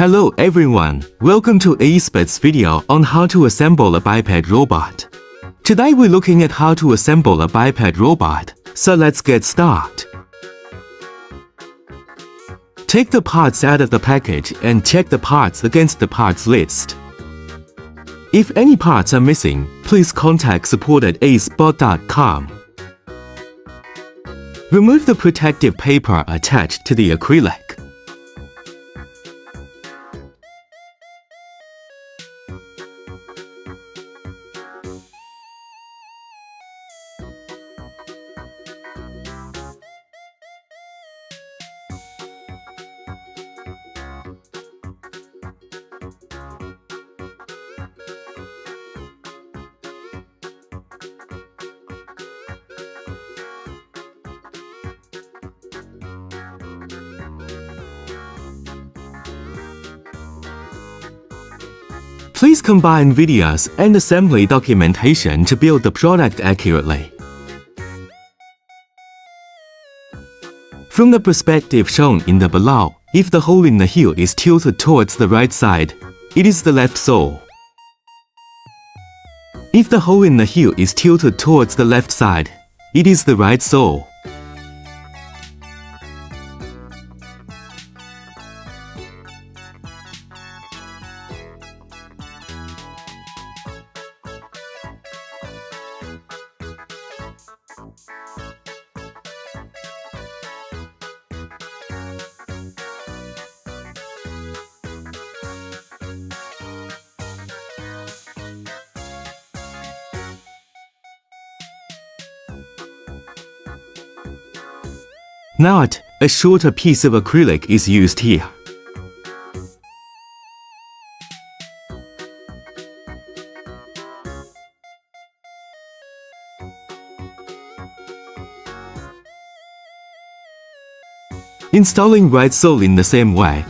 Hello everyone, welcome to ACEBOTT's video on how to assemble a biped robot. Today we're looking at how to assemble a biped robot, so let's get started. Take the parts out of the package and check the parts against the parts list. If any parts are missing, please contact support at acebott.com. Remove the protective paper attached to the acrylic. Please combine videos and assembly documentation to build the product accurately. From the perspective shown in the below, if the hole in the heel is tilted towards the right side, it is the left sole. If the hole in the heel is tilted towards the left side, it is the right sole. Note, a shorter piece of acrylic is used here. Installing right sole in the same way.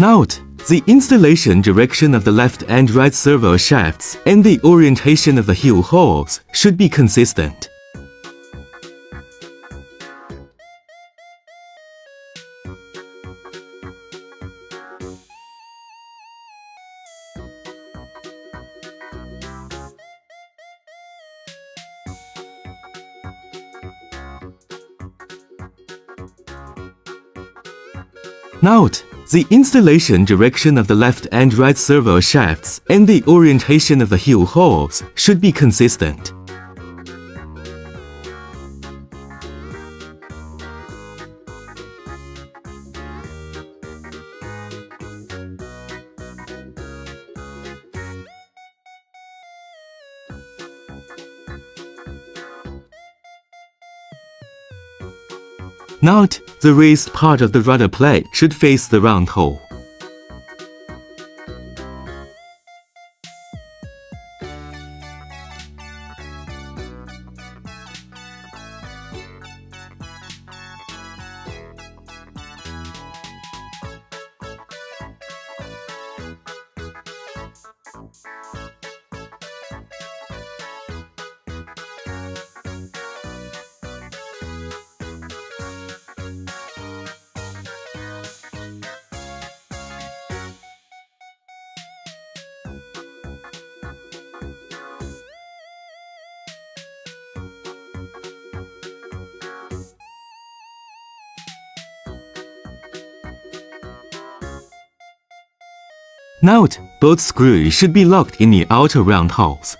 Note, the installation direction of the left and right servo shafts and the orientation of the heel holes should be consistent. Note, the installation direction of the left and right servo shafts and the orientation of the heel holes should be consistent. Note, the raised part of the rudder plate should face the round hole. Note, both screws should be locked in the outer round holes.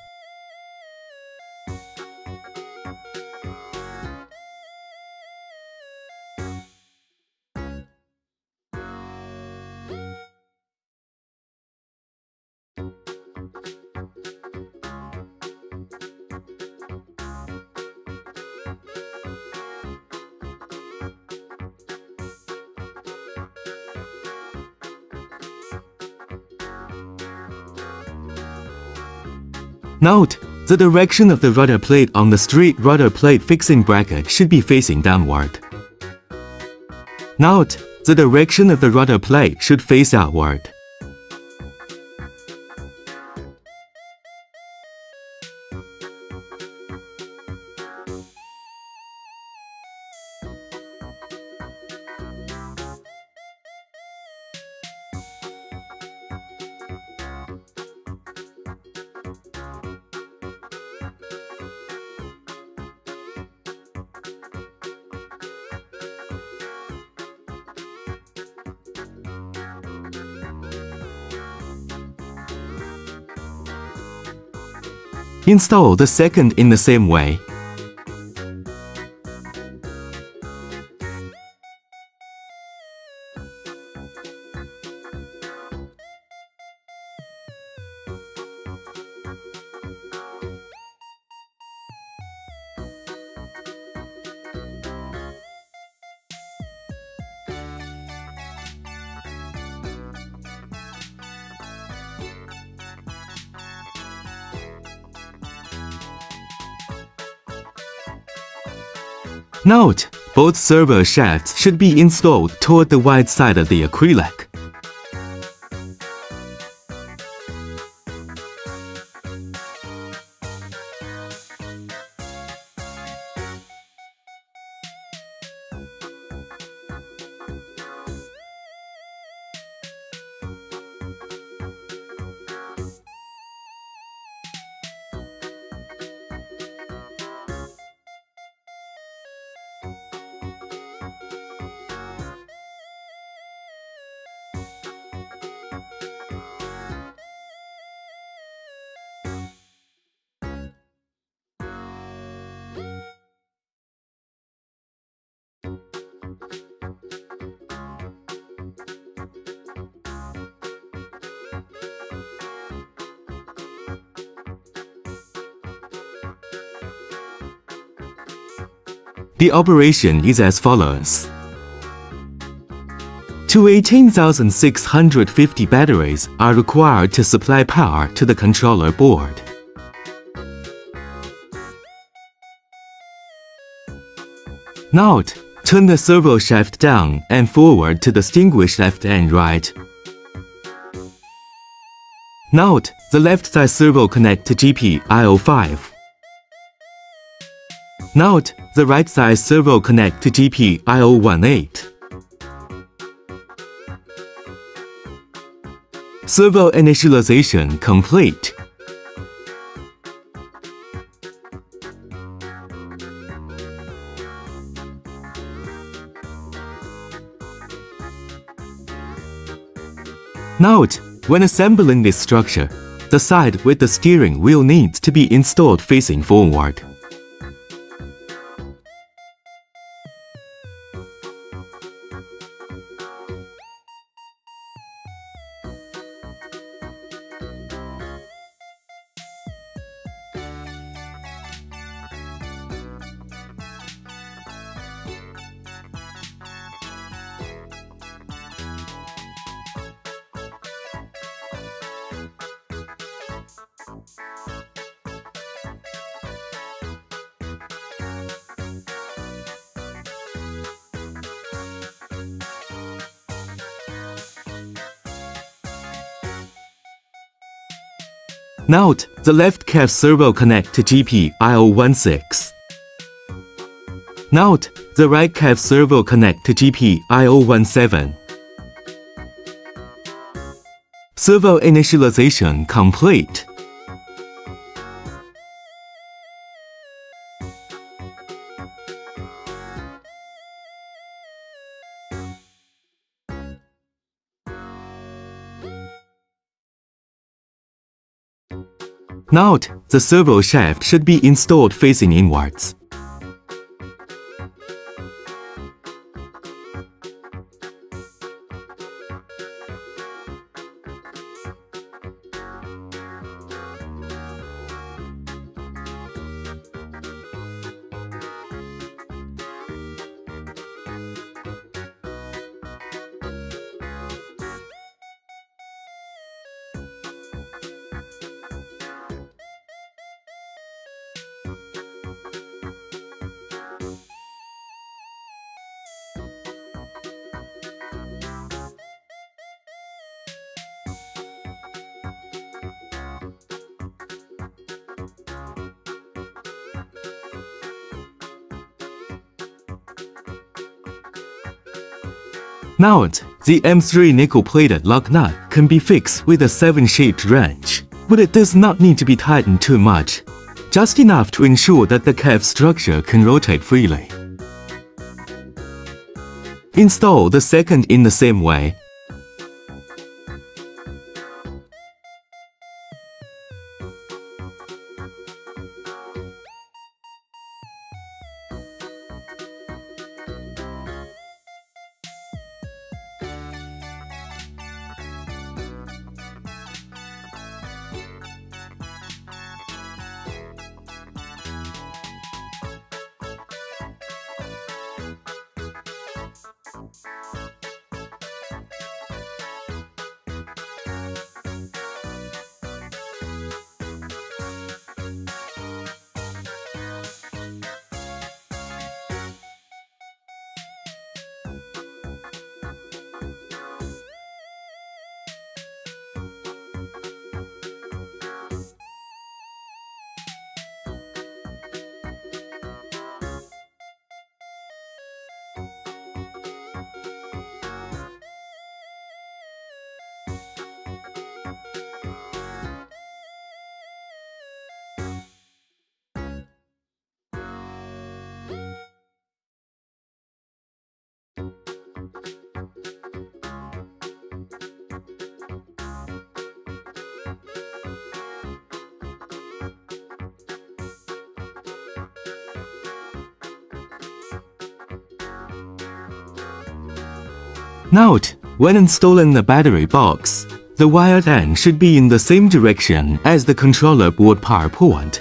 Note, the direction of the rudder plate on the straight rudder plate fixing bracket should be facing downward. Note, the direction of the rudder plate should face outward. Install the second in the same way. Note, both servo shafts should be installed toward the wide side of the acrylic. The operation is as follows. Two 18,650 batteries are required to supply power to the controller board. Note, turn the servo shaft down and forward to distinguish left and right. Note, the left side servo connect to GPIO5. Note, the right side servo connect to GPIO18. Servo initialization complete. Note, when assembling this structure, the side with the steering wheel needs to be installed facing forward. Note, the left calf servo connect to GPIO16. Note, the right calf servo connect to GPIO17. Servo initialization complete. Note, the servo shaft should be installed facing inwards. Note, the M3 nickel-plated lock nut can be fixed with a 7-shaped wrench, but it does not need to be tightened too much, just enough to ensure that the cap structure can rotate freely. Install the second in the same way. Note, when installing the battery box, the wired end should be in the same direction as the controller board power port.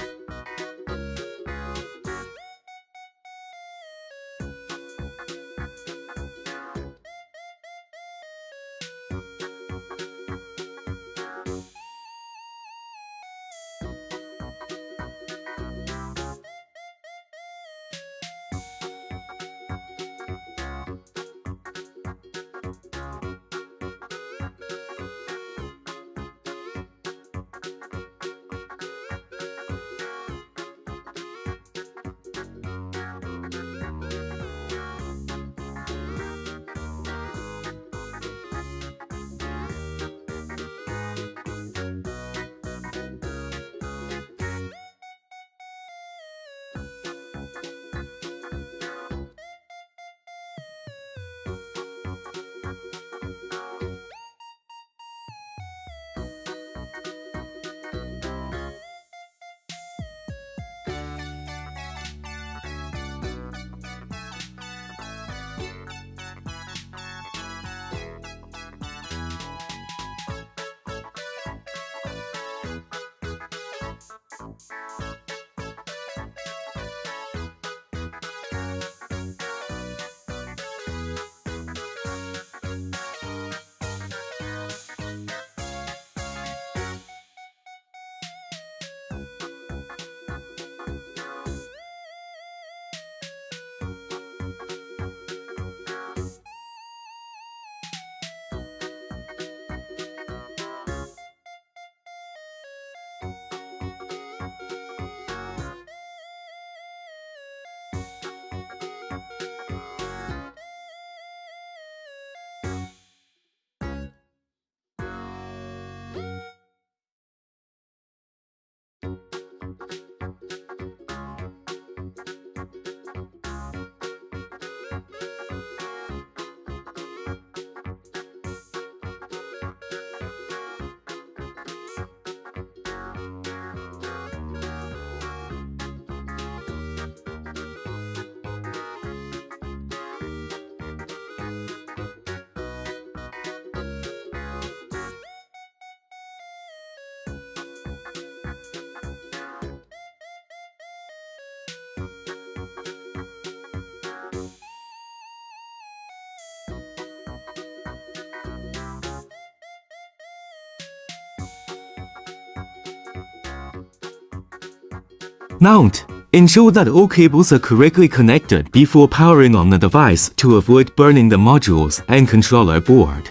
Note: Ensure that all cables are correctly connected before powering on the device to avoid burning the modules and controller board.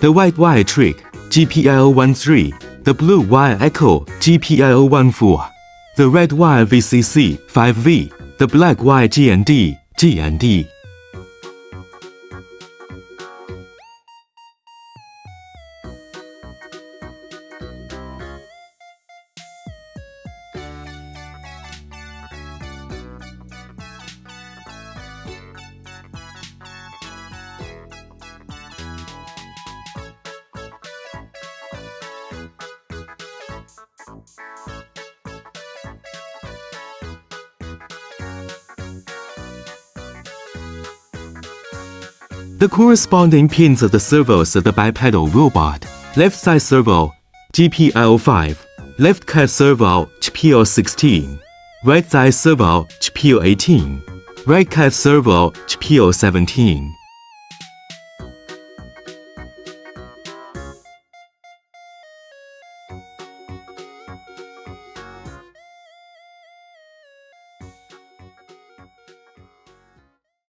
The white wire trig, GPIO 13 the blue wire echo GPIO14, the red wire VCC 5V, the black wire GND GND. The corresponding pins of the servos of the bipedal robot. Left side servo, GPIO5. Left calf servo, GPIO16. Right side servo, GPIO18. Right calf servo, GPIO17.